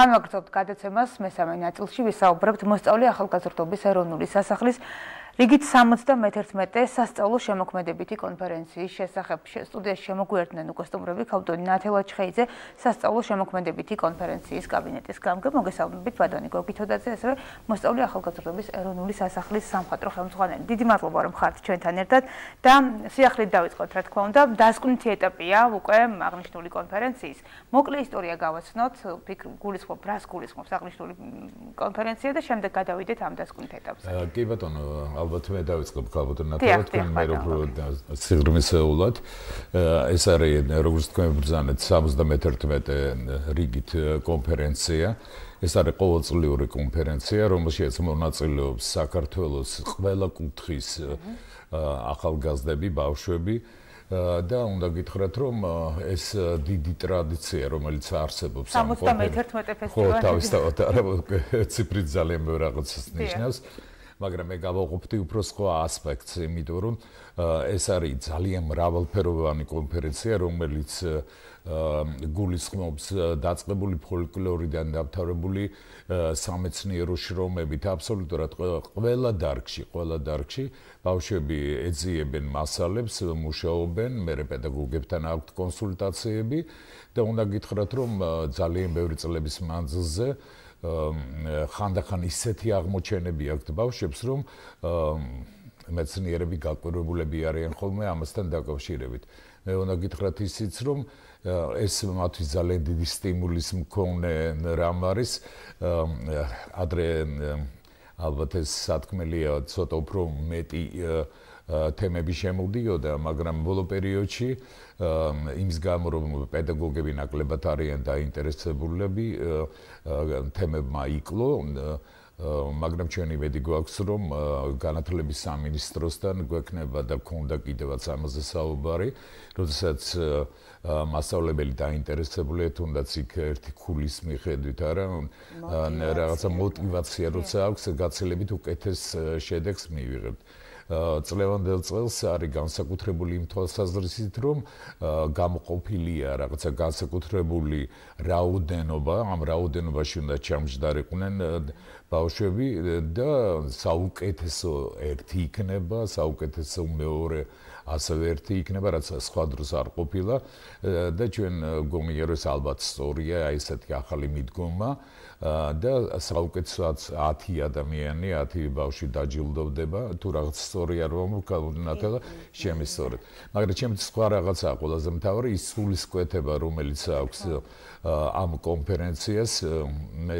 განვაგრძობთ გადაცემას მესამე ნაწილში ვისაუბრებთ მოსწავლე ახალგაზრდობის ეროვნული სასახლის რიგით 71-ე სასწავლო შემოქმედებითი კონფერენციის შესახებ სტუდიაში შემოგვიერთდნენ უკვე სტუმრები ქალბატონი ნათელა ჩხეიძე სასწავლო შემოქმედებითი კონფერენციის კაბინეტის გამგე მოგესალმებით ბატონი გოგითოდაძე ასევე მოსწავლე ახალგაზრდობის ეროვნული სასახლის სამხატვრო ხელმძღვანელი. დიდი მადლობა რომ ხართ ჩვენთან ერთად და სიახლით დავიწყოთ რა თქმა უნდა დასკვნითი ეტაპია უკვე აღნიშნული კონფერენციის. მოკლე ისტორია გავაცნოთ ფიქრ გულისხმობ რას გულისხმობს აღნიშნული კონფერენცია და შემდეგ გადავიდეთ ამ დასკვნით ეტაპზე. კი ბატონო ალბათ მე დავიწყებ ალბათ ნათელ თქვენ მე როგორ სიღრმისეულად ეს არის როგორც თქვენ ბრძანეთ 71 რიგით კონფერენცია ეს არის ყოველწლიური კონფერენცია რომელშიც მონაწილეობს საქართველოს ყველა კუთხის ახალგაზრდები ბავშვები და უნდა გითხრათ რომ ეს დიდი ტრადიცია რომელიც არსებობს ამ 71 ფესტივალში ხო თავისთავად არა ციფრით ძალიან ბევრ რაღაცას ნიშნავს მაგრამ მე გავაყოფდი უფრო სხვა ასპექტს, იმიტომ რომ ეს არის ძალიან მრავალფეროვანი კონფერენცია, რომელიც გულისხმობს დაწყებული ფოლკლორიდან დამთავრებული სამეცნიერო შრომებით. აბსოლუტურად ყველა დარგში, ყველა დარგში ბავშვები ეძიებენ მასალებს, მუშაობენ, მე პედაგოგებთან აქვთ კონსულტაციები და უნდა გითხრათ, რომ ძალიან ბევრი წლების მანძილზე ხანდახან ისეთი აღმოჩენები აქვთ ბავშვებს, რომ მეცნიერები გაკვირვებულები არიან ხოლმე ამასთან დაკავშირებით. მე უნდა გითხრათ ისიც, რომ ეს მათთვის ძალიან დიდი სტიმულის მქონე რამ არის. ადრე ალბათ ეს სათქმელია ცოტა უფრო მეტი თემები შემოდიოდა, მაგრამ ბოლო პერიოდში იმის გამო რომ პედაგოგები ნაკლებად არიან დაინტერესებულები თემებმა იკლო მაგრამ ჩვენი იმედი გვაქვს რომ განათლების სამინისტროსთან გვექნება და გქონდა კიდევაც ამაზე საუბარი, როდესაც მასწავლებელი დაინტერესებული თუნდაც იქ ერთი ქულის მიხედვით არა რაღაცა мотиваცია როცა აქვს გაცილებით უკეთეს შედეგს მივიღებთ. წლევანდელ წელს არის განსაკუთრებული იმ თვალსაზრისით, რომ გამოყოფილია რაღაცა განსაკუთრებული რაოდენობა, ამ რაოდენობაში უნდა ჩამჯდარიყვნენ ბავშვები და საუკეთესო ერთი იქნება, საუკეთესო მეორე ასევე ერთი იქნება, რაც სხვა დროს არ ყოფილა და ჩვენ გონია რომ ალბათ სწორია აი ესეთი ახალი მიდგომა და საუკეთესოაც 10 ადამიანი, 10 ბავშვი დაჯილდოვდება, თუ რაღაც სწორია რომ კალუნატელა შემისწორეთ. მაგრამ ჩემთვის სხვა რაღაცაა ყველაზე მთავარი ის სულისკვეთება, რომელიც აქვს ამ კონფერენციას მე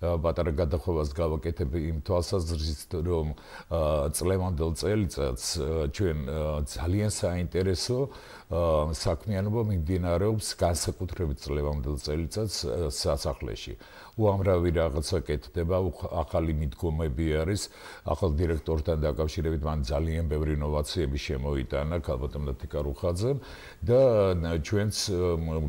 პატარა გადახოვას გავაკეთებ იმ თვალსაზრისით რომ წლევანდელ წელიწადს ჩვენ ძალიან საინტერესო საქმიანობა მიმდინარეობს განსაკუთრებით წლევანდელ წელიწადს სასახლეში უამრავი რაღაცა კეთდება, ახალი მიდგომები არის, ახალ დირექტორთან დაკავშირებით მან ძალიან ბევრი ინოვაციები შემოიტანა ქალბატონ თიკარუხაძემ და ჩვენც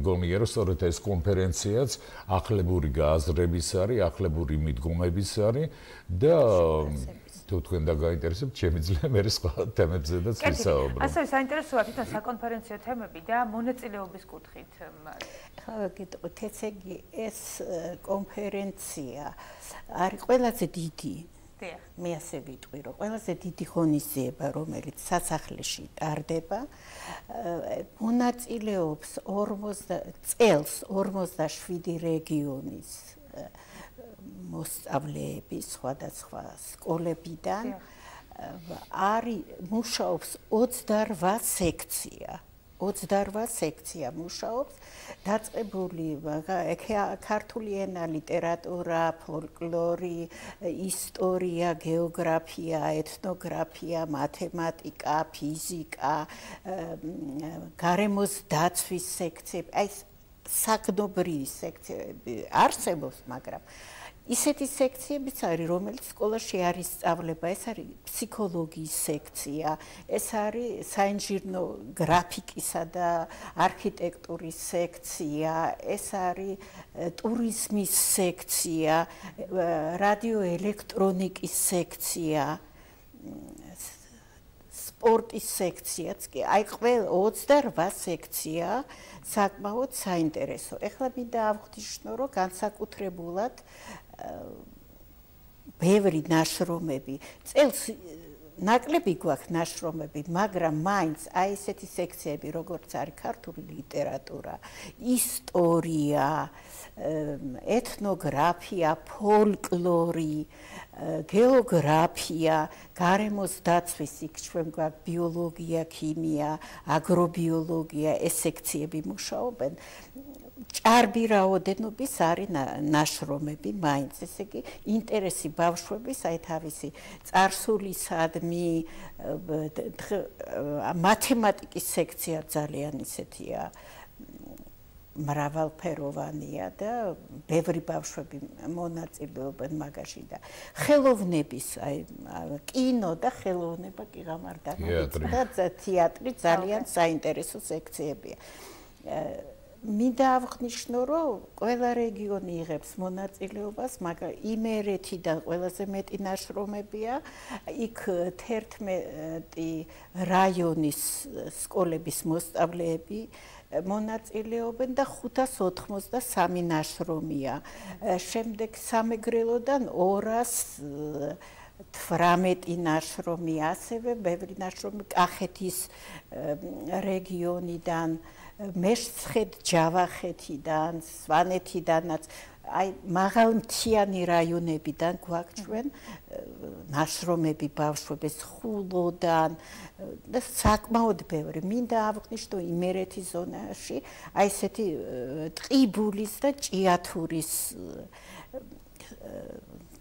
მგონია რომ სწორედ ეს კონფერენციაც ახლებური გააზრების არის, ახლებური მიდგომების არის და თუ თქვენ და გაინტერესებთ, შემიძლია მე სხვა თემებზე და ვისაუბრო. ასე საინტერესოა თვითონ საკონფერენციო თემები და მონაწილეობის კუთხით. ხა გეტყვით, ესე იგი ეს კონფერენცია. არის ყველაზე დიდი. მე ასე ვიტყვი, რომ ყველაზე დიდი ღონისძიება, რომელიც სასახლეში ტარდება, მონაწილეობს 40 წელს 47 რეგიონის მოსწავლეები სხვადასხვა სკოლებიდან. არის მუშაობს 28 სექცია 28 სექცია მუშაობს. დაწყებული ქართული ენა ლიტერატურა ფოლკლორი ისტორია გეოგრაფია ეთნოგრაფია მათემატიკა ფიზიკა გარემოს დაცვის სექციები აი საკნობრივი სექციები არსებობს მაგრამ ისეთი სექციებიც არის, რომელიც სკოლაში არის სწავლება, ეს არის ფსიქოლოგიის სექცია, ეს არის საინჟინრო გრაფიკისა და არქიტექტურის სექცია, ეს არის ტურიზმის სექცია, რადიოელექტრონიკის სექცია, სპორტის სექციაც კი აი ყველ 28 სექცია საკმაოდ საინტერესო. ეხლა მინდა ავღთიშნო რომ განსაკუთრებულად ბევრი ნაშრომები წელს ნაკლები გვაქვს ნაშრომები, მაგრამ მაინც აი ესეთი სექციები, როგორც არის ქართული ლიტერატურა, ისტორია, ეთნოგრაფია, ფოლკლორი, გეოგრაფია, გარემოს დაცვის იქ ჩვენ გვაქვს ბიოლოგია, ქიმია, აგრობიოლოგია, ეს სექციები მუშაობენ. ჭარბი რაოდენობის არის ნაშრომები მაინც ესე იგი ინტერესი ბავშვების აი თავისი წარსულისადმი მათემატიკის სექცია ძალიან ისეთია. მრავალფეროვანია და ბევრი ბავშვები მონაწილეობენ მაგაში და ხელოვნების აი კინო და ხელოვნება კი გამარდა და თეატრი ძალიან საინტერესო სექციებია მინდა აღნიშნო, რომ ყველა რეგიონი იღებს მონაწილეობას, მაგრამ იმერეთიდან ყველაზე მეტი ნაშრომებია, იქ 11 რაიონის სკოლების მოსწავლეები მონაწილეობენ და 583 ნაშრომია. შემდეგ სამეგრელოდან 200 18 ნაშრომი ასევე ბევრი ნაშრომი კახეთის რეგიონიდან მესხეთ ჯავახეთიდან, სვანეთიდანაც აი მაღალმთიანი რაიონებიდან გვაქვს ჩვენ ნაშრომები ბავშვების ხულოდან და საკმაოდ ბევრი. მინდა აღვნიშნო იმერეთის ზონაში აი ესეთი ტყიბულის და ჭიათურის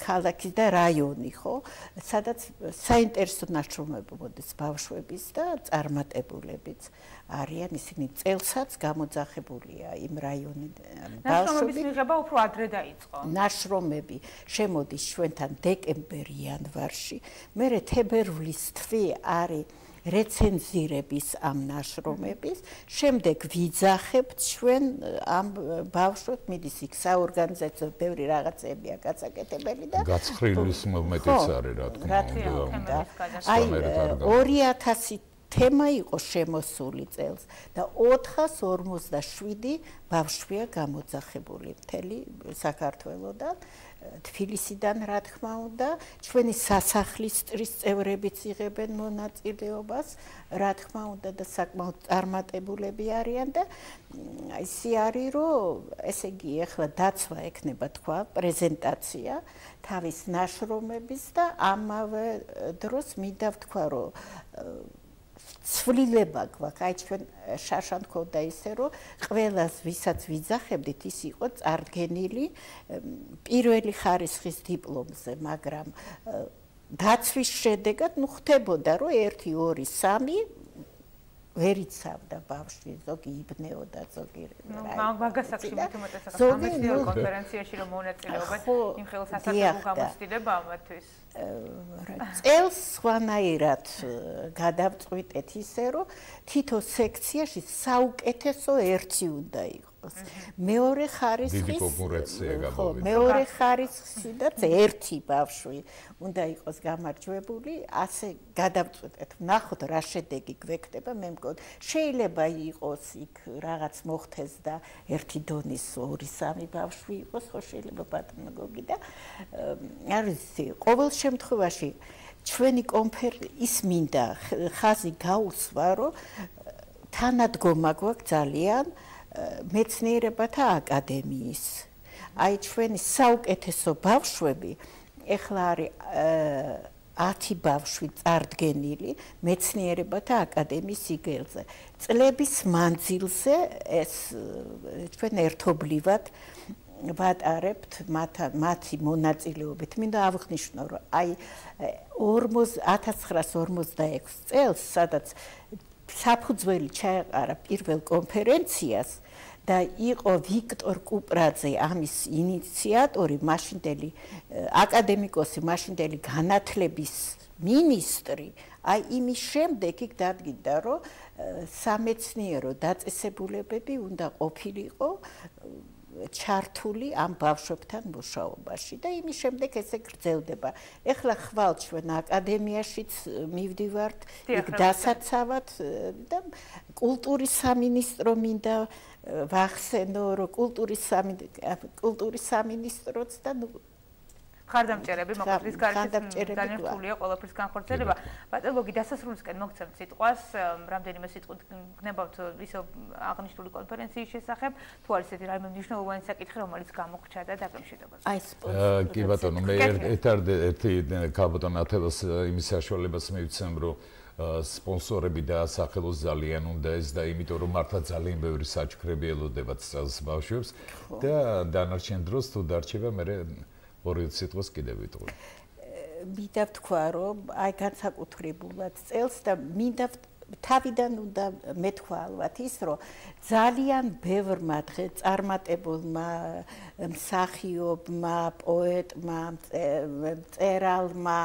ქალაქი და რაიონი, ხო? სადაც საინტერესო ნაშრომები მოდის ბავშვების და წარმატებულებიც არიან ისინი წელსაც გამოძახებულია იმ რაიონიდან. ნაშრომების მიღება უფრო ადრე დაიწყო. ნაშრომები შემოდის ჩვენთან დეკემბერ-იანვარში. მე თებერვლის თვე არის რეცენზირების ამ ნაშრომების, შემდეგ ვიძახებთ ჩვენ ამ ბავშვებს მიდის იქ საორგანიზაციო ბევრი რაღაცებია გაწაკეთებელი და გაცხრილის მომენტიც არის რა თქმა უნდა. აი 2000 თემა იყო შემოსული წელს და 457 ბავშვია გამოძახებული მთელი საქართველოსთან. თბილისიდან რა თქმა უნდა, ჩვენი სასახლის წრის წევრებიც იღებენ მონაწილეობას, რა თქმა უნდა და საკმაოდ წარმატებულები არიან და ისე არის, რომ ესე იგი, ახლა დაცვა ექნება თქვა პრეზენტაცია თავის ნაშრომების და ამავე დროს მინდა ვთქვა, რომ ცვლილება გვაქვს. აი ჩვენ შაშან ქონდა ისე რომ ყველას ვისაც ვიძახებდით ის იყო წარდგენილი პირველი ხარისხის დიპლომზე, მაგრამ დაცვის შედეგად ნუ ხდებოდა რომ 1 2 3 ვერ იცავდა ბავშვი ზოგი იბნეოდა ზოგი რა ნუ მაგასაკში მე თუმცა სამეცნიერო კონფერენციაში რომ მონაწილეობენ იმ ხელსასაყრელო გამოცდილება ამათვის წელს სხვანაირად გადავწყვიტეთ ისე რომ თითო სექციაში საუკეთესო ერთი უნდა იყოს მეორე ხარისხის გამოვიდა. მეორე ხარისხიდაც ერთი ბავშვი უნდა იყოს გამარჯვებული, ასე გადავწყვეტეთ. ნახოთ რა შედეგი გვექნება, მე მგონი შეიძლება იყოს იქ რაღაც მოხდეს და ერთი დონის 2-3 ბავშვი იყოს, ხო შეიძლება ბატონო გოგი და არის ყოველ შემთხვევაში ჩვენი კონფერენცი ის მინდა ხაზი გაუსვა, რომ თანადგომა გვაქვს ძალიან მეცნიერებათა აკადემიის. აი ჩვენი საუკეთესო ბავშვები ეხლა არის 10 ბავშვი წარდგენილი მეცნიერებათა აკადემიის იგელზე. წლების მანძილზე ეს ჩვენ ერთობლივად ვატარებთ მათ მათი მონაწილეობით. მინდა აღნიშნო, რომ აი 1946 წელს, სადაც საფუძველი ჩაეყარა პირველ კონფერენციას და იყო ვიქტორ კუპრაძე ამის ინიციატორი, მაშინდელი აკადემიკოსი, მაშინდელი განათლების მინისტრი. აი იმის შემდეგ იქ დადგინდა, რომ სამეცნიერო დაწესებულებები უნდა ყოფილიყო ჩართული ამ ბავშვებთან მუშაობაში და იმის შემდეგ ესე გრძელდება. ეხლა ხვალ ჩვენ აკადემიაშიც მივდივართ, იქ დასაცავად და კულტურის სამინისტრო მინდა ვახსენო, რომ კულტურის სამინისტრო კულტურის სამინისტროც და ხარდამჭერები მოკლედ ის გარშემო ძალიან რთულია ყველაფრის განხორციელება. პატოლოგი დასასრულისკენ მოგცემთ სიტყვას, რამდენიმე სიტყვით გნებავთ ისო აღნიშნული კონფერენციის შესახებ, თუ არის ესეთი რაიმე მნიშვნელოვანი საკითხი, რომელიც გამოგვჭა და დაგემშვიდობებს. აი სპორტი. კი ბატონო, მე ერთადერთი ერთი კაბოტონ ათელოს იმის საშუალებას მივცემ, რომ სპონსორები და სახელოს ძალიან უნდა ეს და იმიტომ რომ მართლა ძალიან ბევრი საჩქრები ელოდებათ წელს ბავშვებს და დანარჩენ დროს თუ დარჩება მე ორი სიტყვას კიდე ვიტყვი. მინდა ვთქვა, რომ აი განსაკუთრებულად წელს და მინდა თავიდან უნდა მეთქვა ალბათ ის, რომ ძალიან ბევრმა დღე წარმატებულმა მსახიობმა, პოეტმა, წერალმა,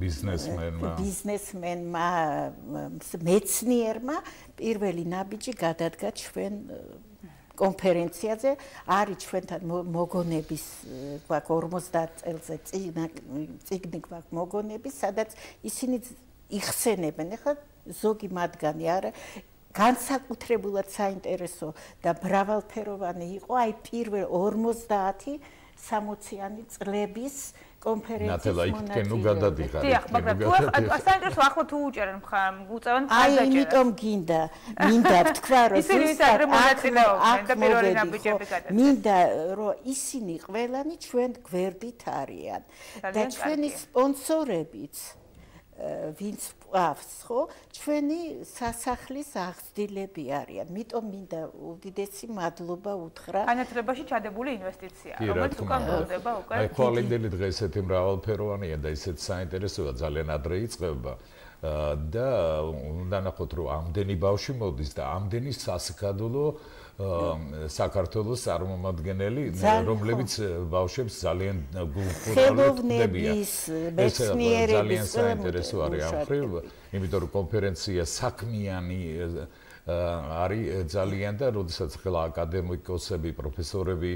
ბიზნესმენმა, ბიზნესმენმა, მეცნიერმა პირველი ნაბიჯი გადადგა ჩვენ კონფერენციაზე არის ჩვენთან მოგონების გვაქვს 50 წელზე წიგნა წიგნი გვაქვს მოგონების სადაც ისინი იხსენებენ ახლა ზოგი მათგანი არა განსაკუთრებულად საინტერესო და მრავალფეროვანი იყო აი პირველ 50 60-იანი წლების კონფერენციის ნათელა იქ ნუ გადადიხარ. დიახ, მაგრამ თუ ახლა საინტერესო ახლა თუ უჭერენ მხარ, უწევენ მხარ დაჭერა. აი, იმიტომ გინდა, მინდა ვთქვა, რომ ისინი ვის არ მონაწილეობენ და პირველი ნაბიჯები გადაწყვეტენ. მინდა რომ ისინი ყველანი ჩვენ გვერდით არიან და ჩვენი სპონსორებიც ვინც ყავს, ხო? ჩვენი სასახლის აღზრდილები არიან. მიტომ მინდა უდიდესი მადლობა უთხრა. განათლებაში ჩადებული ინვესტიცია, რომელიც უკან გონდება უკვე. აი, ხვალინდელი დღე ესეთი მრავალფეროვანია და ესეც საინტერესოა, ძალიან ადრე იწყება. და უნდა ნახოთ, რომ ამდენი ბავშვი მოდის და ამდენი სასკადულო საქართველოს წარმომადგენელი რომლებიც ბავშვებს ძალიან გულხურალებს ძალიან საინტერესო არის ამ ხრივ იმიტომ რომ კონფერენცია საქმიანი არის ძალიან და როდესაც ხელა აკადემიკოსები, პროფესორები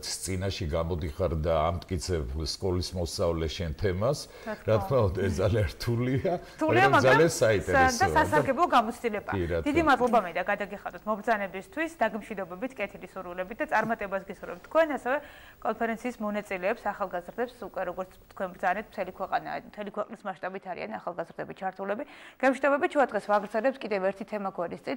წინაში გამოდიხარ და ამტკიცებ სკოლის მოსწავლე შენ თემას, რა თქმა უნდა ეს ძალიან რთულია, მაგრამ ძალიან საინტერესოა. და სასარგებლო გამოცდილებაა. დიდი მადლობა მე და გადაგიხადოთ მობრძანებისთვის, დაგმშვიდობებით, კეთილი სურვილებით და წარმატებას გისურვებთ თქვენ ასევე კონფერენციის მონაწილეებს, ახალგაზრდებს, უკვე როგორც თქვენ ბრძანეთ, მთელი ქვეყანა, მთელი ქვეყნის მასშტაბით არიან ახალგაზრდები ჩართულები. გემშვიდობებით, ჩვენ დღეს ვაგრძელებთ კიდევ ერთი თემა გვერდის წინ.